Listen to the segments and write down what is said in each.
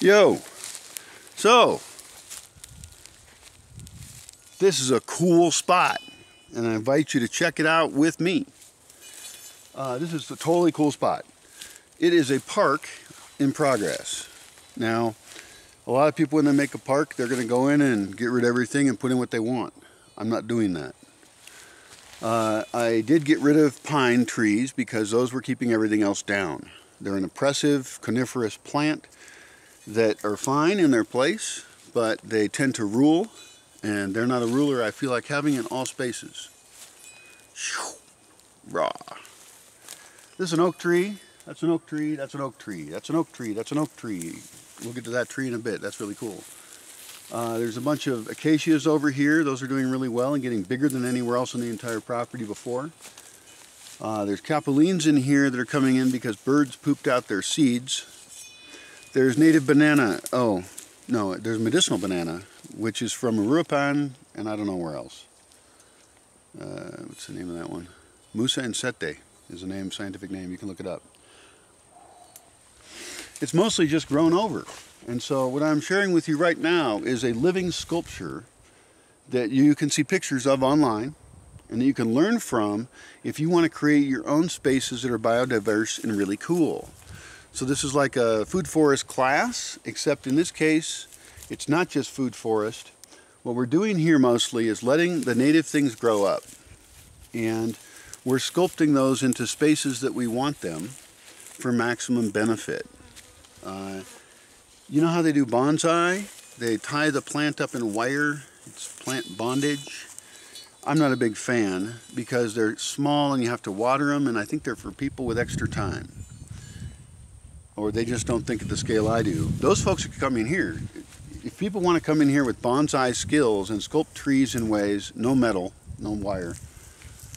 Yo, so this is a cool spot and I invite you to check it out with me. Uh, this is a totally cool spot. It is a park in progress. Now, a lot of people when they make a park, they're going to go in and get rid of everything and put in what they want. I'm not doing that. Uh, I did get rid of pine trees because those were keeping everything else down. They're an oppressive coniferous plant that are fine in their place, but they tend to rule, and they're not a ruler I feel like having in all spaces. Raw. This is an oak tree. That's an oak tree. That's an oak tree. That's an oak tree. That's an oak tree. We'll get to that tree in a bit. That's really cool. Uh, there's a bunch of acacias over here. Those are doing really well and getting bigger than anywhere else on the entire property before. Uh, there's capulines in here that are coming in because birds pooped out their seeds. There's native banana. Oh, no, there's medicinal banana, which is from Uruapan and I don't know where else. Uh, what's the name of that one? Musa ensete is the name, scientific name. You can look it up. It's mostly just grown over. And so what I'm sharing with you right now is a living sculpture that you can see pictures of online and that you can learn from if you want to create your own spaces that are biodiverse and really cool. So this is like a food forest class, except in this case, it's not just food forest. What we're doing here mostly is letting the native things grow up. And we're sculpting those into spaces that we want them for maximum benefit. Uh, you know how they do bonsai? They tie the plant up in wire. It's plant bondage. I'm not a big fan because they're small and you have to water them and I think they're for people with extra time. Or they just don't think at the scale I do. Those folks could come in here. If people want to come in here with bonsai skills and sculpt trees in ways, no metal, no wire,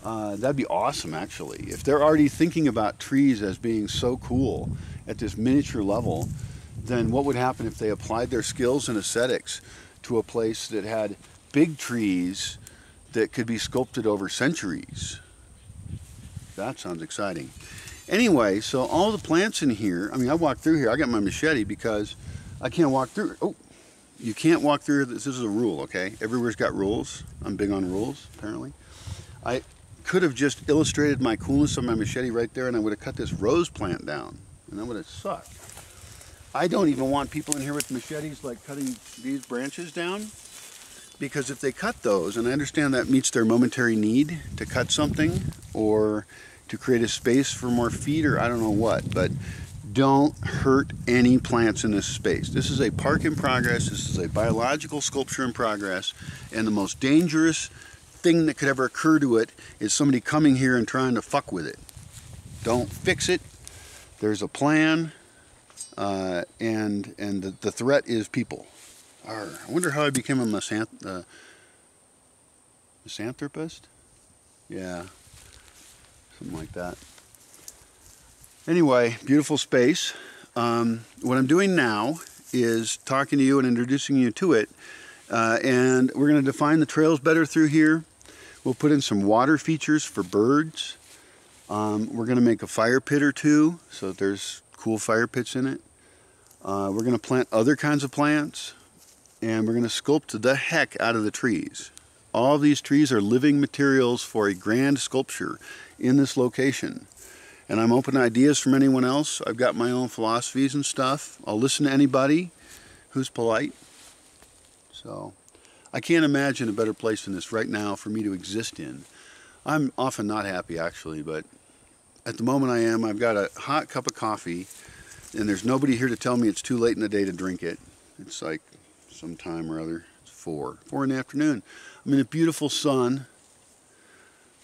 uh, that'd be awesome actually. If they're already thinking about trees as being so cool at this miniature level, then what would happen if they applied their skills and aesthetics to a place that had big trees that could be sculpted over centuries? That sounds exciting. Anyway, so all the plants in here, I mean, I walked through here, I got my machete because I can't walk through. Oh, you can't walk through this. This is a rule, okay? Everywhere's got rules. I'm big on rules, apparently. I could have just illustrated my coolness of my machete right there and I would have cut this rose plant down and that would have sucked. I don't even want people in here with machetes like cutting these branches down because if they cut those, and I understand that meets their momentary need to cut something or to create a space for more feed or I don't know what, but don't hurt any plants in this space. This is a park in progress, this is a biological sculpture in progress, and the most dangerous thing that could ever occur to it is somebody coming here and trying to fuck with it. Don't fix it. There's a plan uh, and and the, the threat is people. Arr, I wonder how I became a misanth uh, misanthropist. Yeah, something like that. Anyway, beautiful space. Um, what I'm doing now is talking to you and introducing you to it. Uh, and we're going to define the trails better through here. We'll put in some water features for birds. Um, we're going to make a fire pit or two so there's cool fire pits in it. Uh, we're going to plant other kinds of plants and we're going to sculpt the heck out of the trees. All these trees are living materials for a grand sculpture in this location. And I'm open to ideas from anyone else. I've got my own philosophies and stuff. I'll listen to anybody who's polite. So I can't imagine a better place than this right now for me to exist in. I'm often not happy actually, but at the moment I am. I've got a hot cup of coffee and there's nobody here to tell me it's too late in the day to drink it. It's like some time or other. Four, four in the afternoon. I'm in a beautiful sun.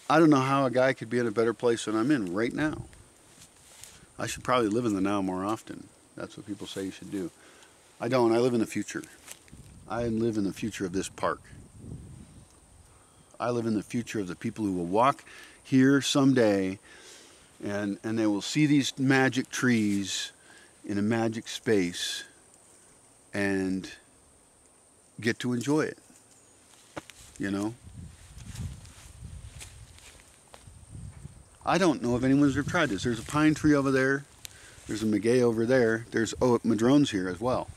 I don't know how a guy could be in a better place than I'm in right now. I should probably live in the now more often. That's what people say you should do. I don't. I live in the future. I live in the future of this park. I live in the future of the people who will walk here someday and, and they will see these magic trees in a magic space and get to enjoy it. You know? I don't know if anyone's ever tried this. There's a pine tree over there. There's a maguey over there. There's oh, madrones here as well.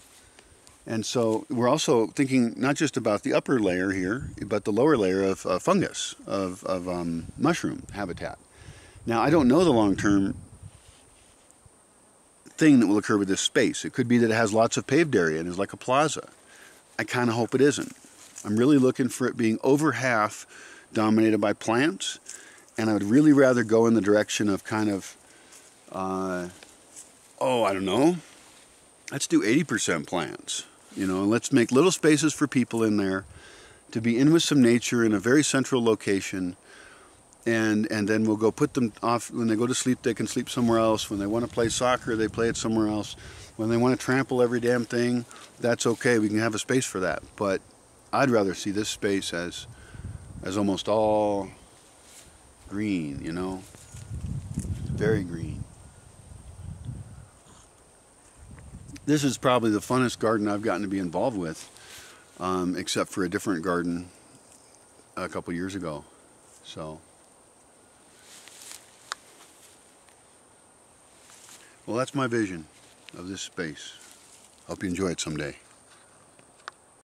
And so we're also thinking not just about the upper layer here, but the lower layer of uh, fungus, of, of um, mushroom habitat. Now, I don't know the long-term thing that will occur with this space. It could be that it has lots of paved area and is like a plaza. I kind of hope it isn't. I'm really looking for it being over half dominated by plants, and I would really rather go in the direction of kind of, uh, oh, I don't know, let's do 80% plants, you know, and let's make little spaces for people in there to be in with some nature in a very central location and and then we'll go put them off. When they go to sleep they can sleep somewhere else. When they want to play soccer they play it somewhere else. When they want to trample every damn thing that's okay. We can have a space for that. But I'd rather see this space as as almost all green you know? Very green. This is probably the funnest garden I've gotten to be involved with um, except for a different garden a couple years ago. So Well, that's my vision of this space. Hope you enjoy it someday.